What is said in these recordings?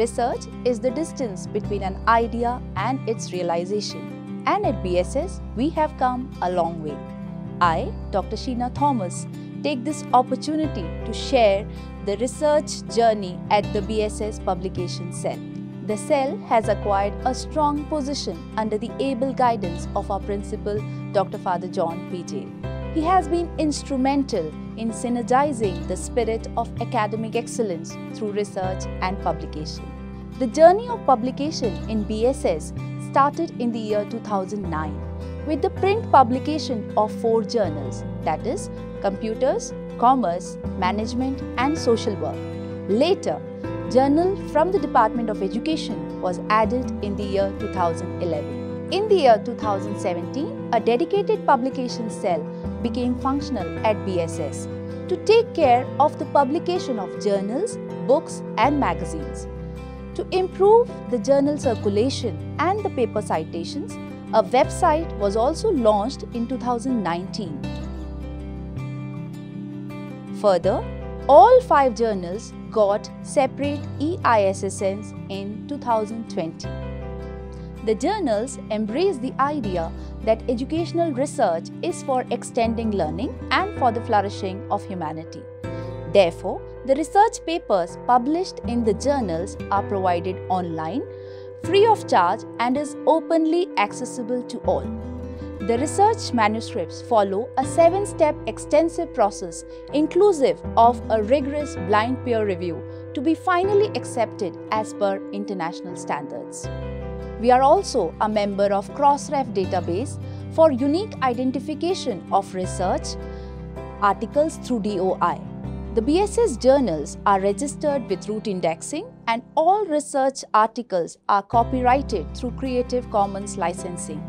Research is the distance between an idea and its realization. And at BSS, we have come a long way. I, Dr. Sheena Thomas, take this opportunity to share the research journey at the BSS Publication Cell. The cell has acquired a strong position under the able guidance of our principal, Dr. Father John P.J. He has been instrumental in synergizing the spirit of academic excellence through research and publication. The journey of publication in BSS started in the year 2009 with the print publication of four journals that is, Computers, Commerce, Management, and Social Work. Later, journal from the Department of Education was added in the year 2011. In the year 2017, a dedicated publication cell became functional at BSS to take care of the publication of journals, books, and magazines. To improve the journal circulation and the paper citations, a website was also launched in 2019. Further, all five journals got separate EISSNs in 2020. The journals embrace the idea that educational research is for extending learning and for the flourishing of humanity. Therefore, the research papers published in the journals are provided online, free of charge and is openly accessible to all. The research manuscripts follow a seven step extensive process inclusive of a rigorous blind peer review to be finally accepted as per international standards. We are also a member of Crossref database for unique identification of research articles through DOI. The BSS journals are registered with root indexing and all research articles are copyrighted through Creative Commons licensing.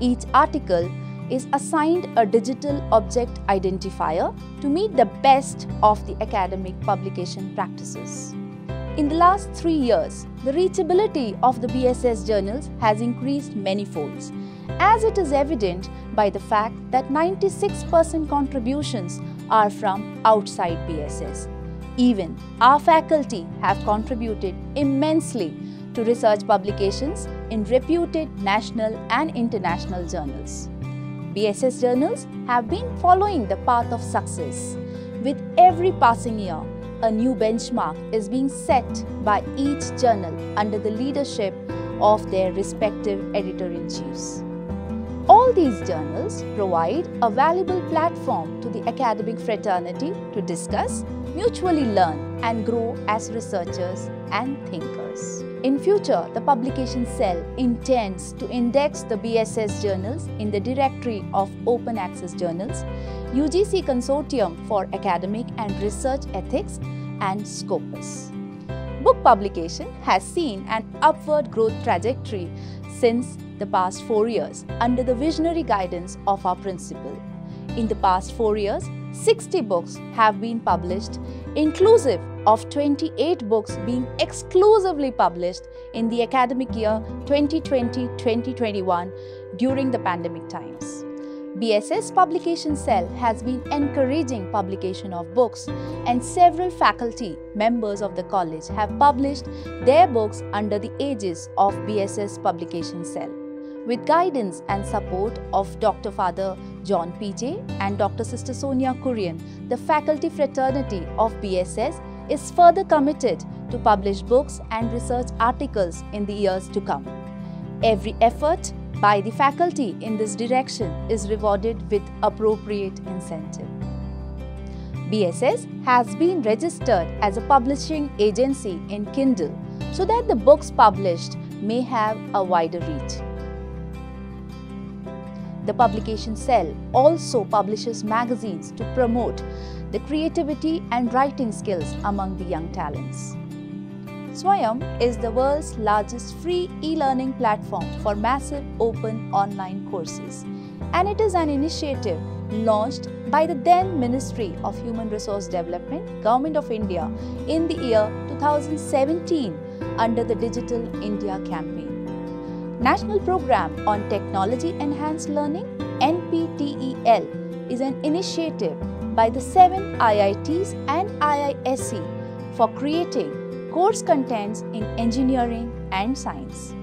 Each article is assigned a digital object identifier to meet the best of the academic publication practices. In the last three years, the reachability of the BSS journals has increased many folds, as it is evident by the fact that 96% contributions are from outside BSS. Even our faculty have contributed immensely to research publications in reputed national and international journals. BSS journals have been following the path of success. With every passing year, a new benchmark is being set by each journal under the leadership of their respective editor-in-chiefs. All these journals provide a valuable platform to the academic fraternity to discuss, mutually learn and grow as researchers and thinkers. In future, the publication cell intends to index the BSS journals in the directory of open access journals, UGC Consortium for Academic and Research Ethics and Scopus. Book publication has seen an upward growth trajectory since the past four years under the visionary guidance of our principal. In the past four years, 60 books have been published, inclusive of 28 books being exclusively published in the academic year 2020-2021 during the pandemic times. BSS Publication Cell has been encouraging publication of books and several faculty members of the college have published their books under the aegis of BSS Publication Cell. With guidance and support of Dr. Father John P.J. and Dr. Sister Sonia Kurian, the faculty fraternity of BSS is further committed to publish books and research articles in the years to come. Every effort by the faculty in this direction is rewarded with appropriate incentive. BSS has been registered as a publishing agency in Kindle so that the books published may have a wider reach. The publication cell also publishes magazines to promote the creativity and writing skills among the young talents. Swayam is the world's largest free e-learning platform for massive open online courses and it is an initiative launched by the then Ministry of Human Resource Development, Government of India in the year 2017 under the Digital India campaign. National Program on Technology Enhanced Learning NPTEL is an initiative by the seven IITs and IISc for creating course contents in engineering and science.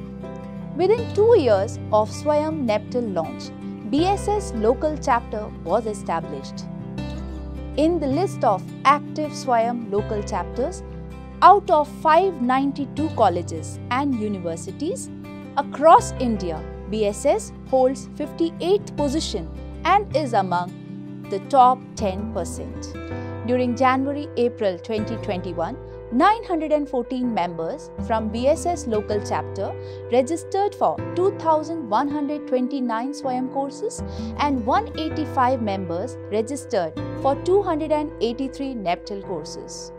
Within two years of Swayam NPTEL launch, BSS local chapter was established. In the list of active Swayam local chapters, out of 592 colleges and universities across India, BSS holds 58th position and is among the top 10%. During January-April 2021, 914 members from BSS local chapter registered for 2129 Swayam courses and 185 members registered for 283 NPTEL courses.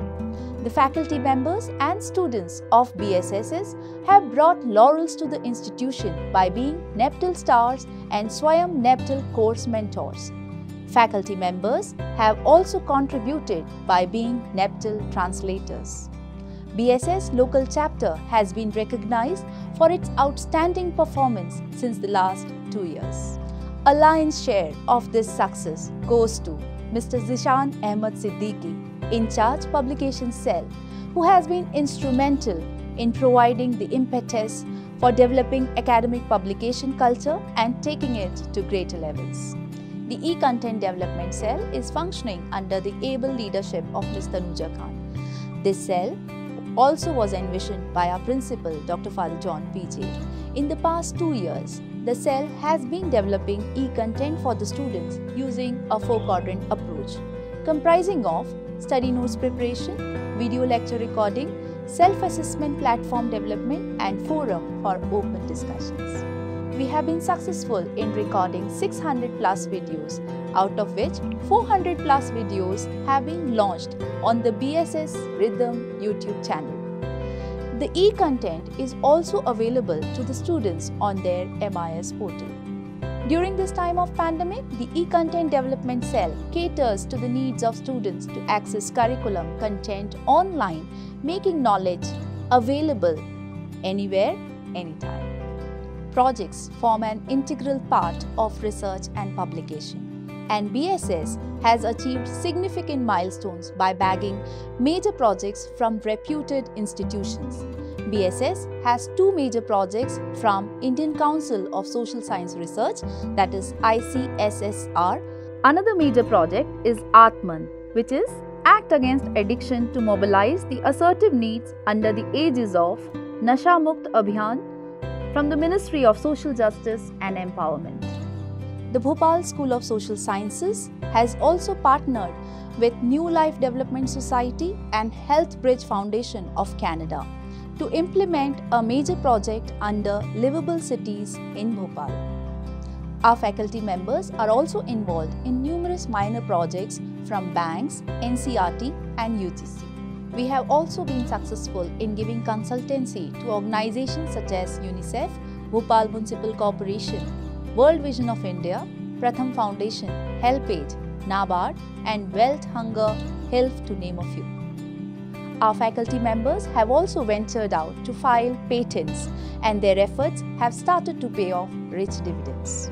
The faculty members and students of BSSS have brought laurels to the institution by being NPTEL stars and Swayam NPTEL course mentors Faculty members have also contributed by being NPTEL translators. BSS local chapter has been recognized for its outstanding performance since the last two years. A lion's share of this success goes to Mr. Zishan Ahmed Siddiqui, in charge publication cell, who has been instrumental in providing the impetus for developing academic publication culture and taking it to greater levels. The e-content development cell is functioning under the able leadership of Ms. Tanuja Khan. This cell also was envisioned by our principal, Dr. Father John PJ. In the past two years, the cell has been developing e-content for the students using a four-quadrant approach, comprising of study notes preparation, video lecture recording, self-assessment platform development and forum for open discussions we have been successful in recording 600 plus videos, out of which 400 plus videos have been launched on the BSS Rhythm YouTube channel. The e-content is also available to the students on their MIS portal. During this time of pandemic, the e-content development cell caters to the needs of students to access curriculum content online, making knowledge available anywhere, anytime projects form an integral part of research and publication. And BSS has achieved significant milestones by bagging major projects from reputed institutions. BSS has two major projects from Indian Council of Social Science Research that is ICSSR. Another major project is Atman which is Act Against Addiction to mobilize the assertive needs under the aegis of Nasha Mukt Abhiyan from the Ministry of Social Justice and Empowerment. The Bhopal School of Social Sciences has also partnered with New Life Development Society and Health Bridge Foundation of Canada to implement a major project under Livable Cities in Bhopal. Our faculty members are also involved in numerous minor projects from banks, NCERT and UGC. We have also been successful in giving consultancy to organizations such as UNICEF, Bhopal Municipal Corporation, World Vision of India, Pratham Foundation, HelpAge, NABARD and Wealth Hunger Health to name a few. Our faculty members have also ventured out to file patents and their efforts have started to pay off rich dividends.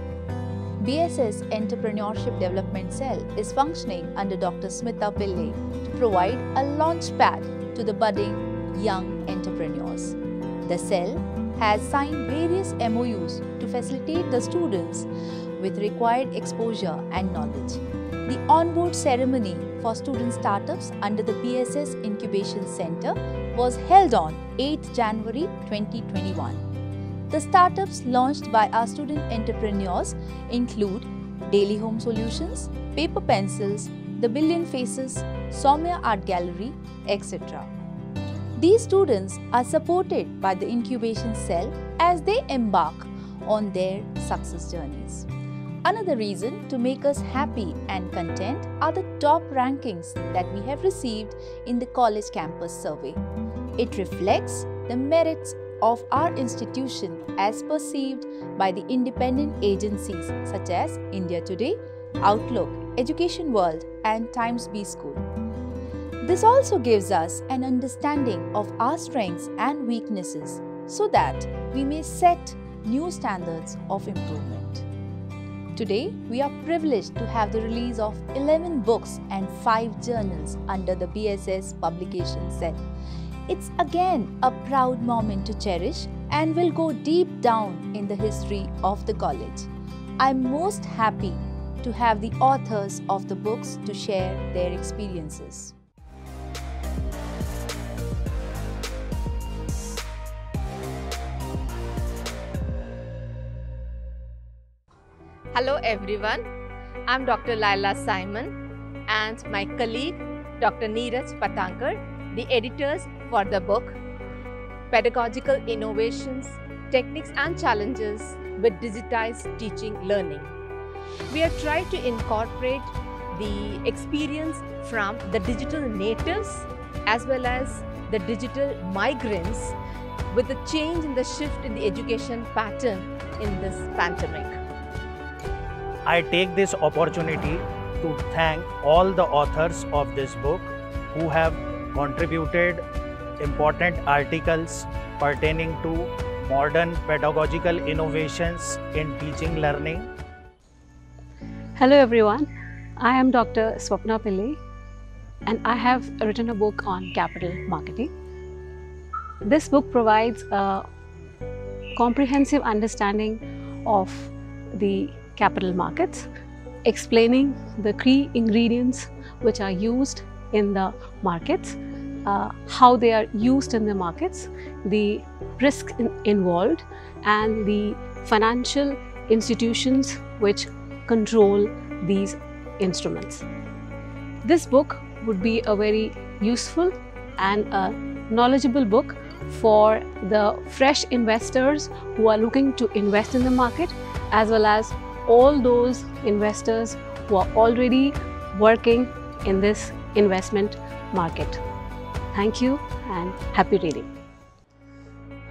BSS Entrepreneurship Development Cell is functioning under Dr. Smita Pillai to provide a launch pad to the budding young entrepreneurs. The cell has signed various MOUs to facilitate the students with required exposure and knowledge. The onboard ceremony for student startups under the BSS Incubation Center was held on 8 January 2021. The startups launched by our student entrepreneurs include Daily Home Solutions, Paper Pencils, The Billion Faces, Somya Art Gallery, etc. These students are supported by the incubation cell as they embark on their success journeys. Another reason to make us happy and content are the top rankings that we have received in the college campus survey. It reflects the merits of our institution as perceived by the independent agencies such as India Today, Outlook, Education World, and Times B School. This also gives us an understanding of our strengths and weaknesses so that we may set new standards of improvement. Today, we are privileged to have the release of 11 books and 5 journals under the BSS publication set it's again a proud moment to cherish and will go deep down in the history of the college. I'm most happy to have the authors of the books to share their experiences. Hello everyone, I'm Dr. Laila Simon and my colleague Dr. Neeraj Patankar, the editors for the book Pedagogical Innovations, Techniques and Challenges with Digitized Teaching Learning. We have tried to incorporate the experience from the digital natives as well as the digital migrants with the change in the shift in the education pattern in this pandemic. I take this opportunity to thank all the authors of this book who have contributed important articles pertaining to modern pedagogical innovations in teaching learning. Hello everyone, I am Dr. Swapna Pillai and I have written a book on capital marketing. This book provides a comprehensive understanding of the capital markets, explaining the key ingredients which are used in the markets, uh, how they are used in the markets, the risk in involved, and the financial institutions which control these instruments. This book would be a very useful and a knowledgeable book for the fresh investors who are looking to invest in the market as well as all those investors who are already working in this investment market. Thank you and happy reading.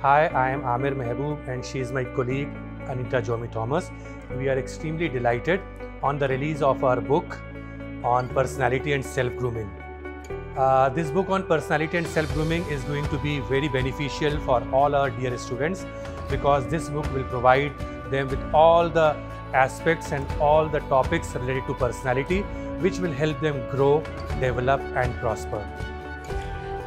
Hi, I am Amir Mehboob and she is my colleague Anita Jomi Thomas. We are extremely delighted on the release of our book on personality and self-grooming. Uh, this book on personality and self-grooming is going to be very beneficial for all our dear students because this book will provide them with all the aspects and all the topics related to personality which will help them grow, develop and prosper.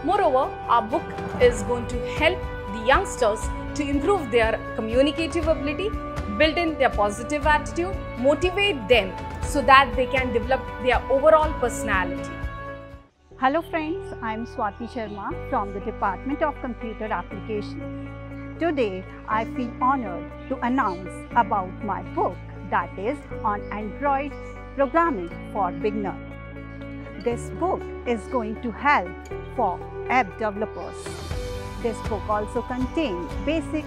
Moreover, our book is going to help the youngsters to improve their communicative ability, build in their positive attitude, motivate them so that they can develop their overall personality. Hello friends, I am Swati Sharma from the Department of Computer Applications. Today, I feel honored to announce about my book that is on Android programming for beginners. This book is going to help for app developers. This book also contains basic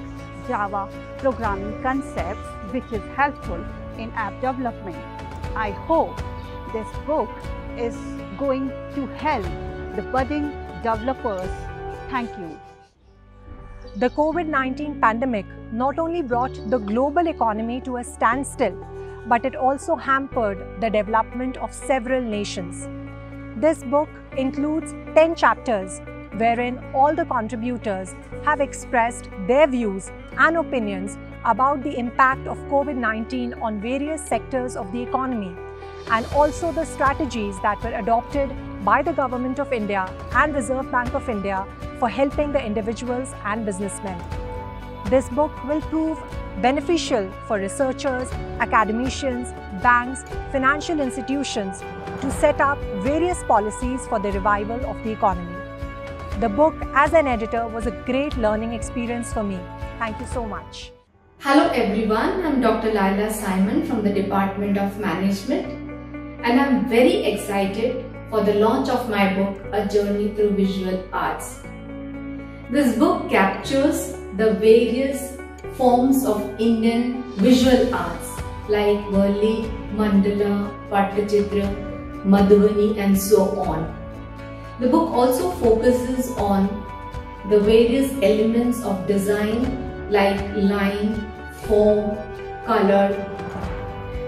Java programming concepts which is helpful in app development. I hope this book is going to help the budding developers. Thank you. The COVID-19 pandemic not only brought the global economy to a standstill, but it also hampered the development of several nations. This book includes 10 chapters wherein all the contributors have expressed their views and opinions about the impact of COVID-19 on various sectors of the economy and also the strategies that were adopted by the Government of India and Reserve Bank of India for helping the individuals and businessmen. This book will prove beneficial for researchers, academicians, banks, financial institutions to set up various policies for the revival of the economy. The book as an editor was a great learning experience for me. Thank you so much. Hello everyone, I'm Dr. Laila Simon from the Department of Management and I'm very excited for the launch of my book, A Journey Through Visual Arts. This book captures the various forms of Indian visual arts like Warli, Mandala, Pattachitra, Madhubani and so on. The book also focuses on the various elements of design like line, form, color.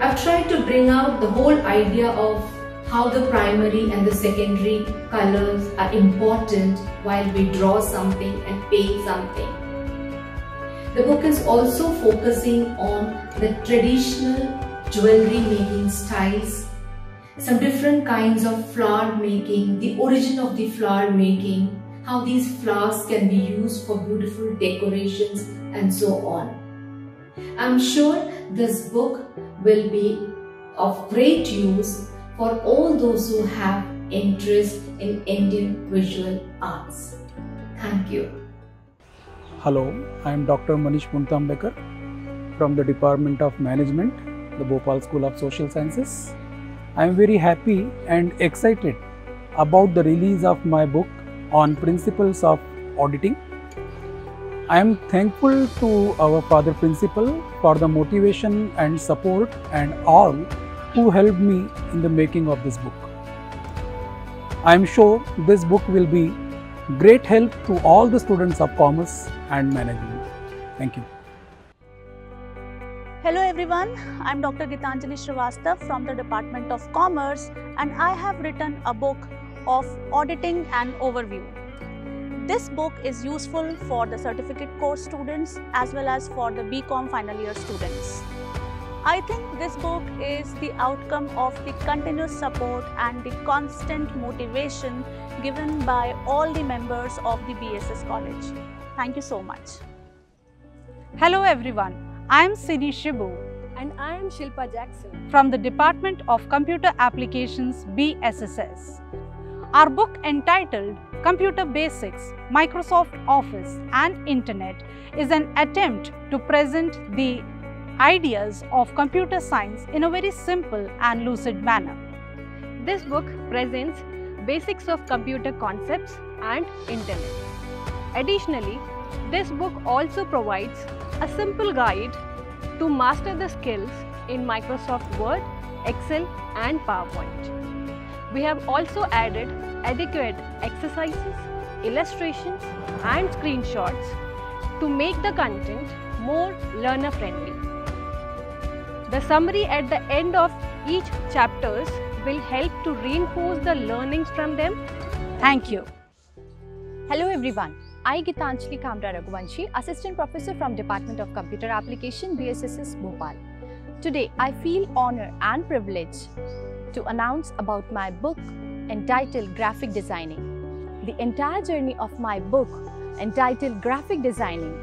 I've tried to bring out the whole idea of how the primary and the secondary colors are important while we draw something and paint something. The book is also focusing on the traditional jewelry making styles, some different kinds of flower making, the origin of the flower making, how these flowers can be used for beautiful decorations and so on. I'm sure this book will be of great use for all those who have interest in Indian visual arts. Thank you. Hello, I am Dr. Manish Puntambekar from the Department of Management, the Bhopal School of Social Sciences. I am very happy and excited about the release of my book on principles of auditing. I am thankful to our father principal for the motivation and support and all who helped me in the making of this book. I am sure this book will be great help to all the students of commerce and management. Thank you. Hello everyone, I am Dr. Gitanjali Srivastav from the Department of Commerce and I have written a book of auditing and overview. This book is useful for the certificate course students as well as for the BCom final year students. I think this book is the outcome of the continuous support and the constant motivation given by all the members of the BSS college. Thank you so much. Hello everyone, I am Sini Shibu and I am Shilpa Jackson from the Department of Computer Applications BSSS. Our book entitled Computer Basics, Microsoft Office and Internet is an attempt to present the ideas of computer science in a very simple and lucid manner. This book presents basics of computer concepts and internet. Additionally, this book also provides a simple guide to master the skills in Microsoft Word, Excel and PowerPoint. We have also added adequate exercises, illustrations and screenshots to make the content more learner friendly. The summary at the end of each chapters will help to reinforce the learnings from them. Thank you. Hello everyone. I Gitanjali Kamra Raghuvanshi, Assistant Professor from Department of Computer Application, BSSS Bhopal. Today, I feel honor and privilege to announce about my book entitled Graphic Designing. The entire journey of my book entitled Graphic Designing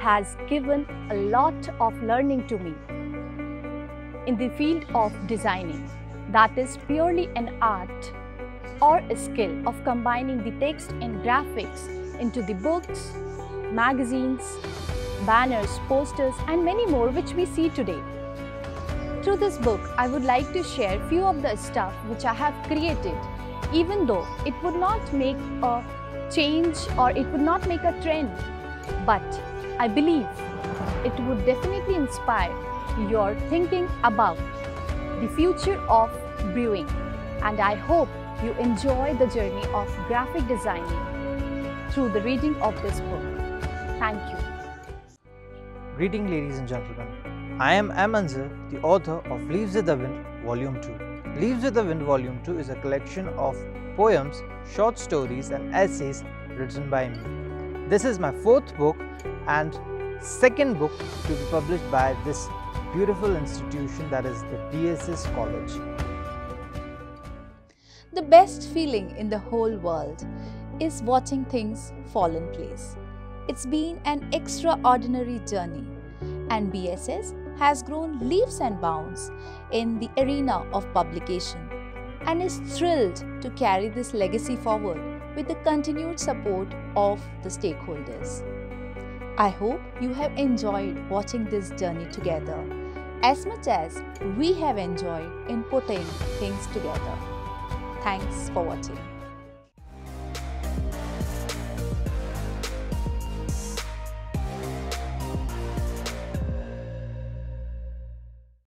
has given a lot of learning to me in the field of designing that is purely an art or a skill of combining the text and graphics into the books, magazines, banners, posters and many more which we see today. Through this book, I would like to share few of the stuff which I have created even though it would not make a change or it would not make a trend. But I believe it would definitely inspire your thinking about the future of brewing. And I hope you enjoy the journey of graphic designing through the reading of this book. Thank you. Greeting ladies and gentlemen. I am Amanzar, the author of Leaves with the Wind Volume 2. Leaves with the Wind Volume 2 is a collection of poems, short stories and essays written by me. This is my fourth book and second book to be published by this beautiful institution that is the BSS College. The best feeling in the whole world is watching things fall in place. It's been an extraordinary journey and BSS has grown leaps and bounds in the arena of publication and is thrilled to carry this legacy forward with the continued support of the stakeholders. I hope you have enjoyed watching this journey together as much as we have enjoyed in putting things together. Thanks for watching.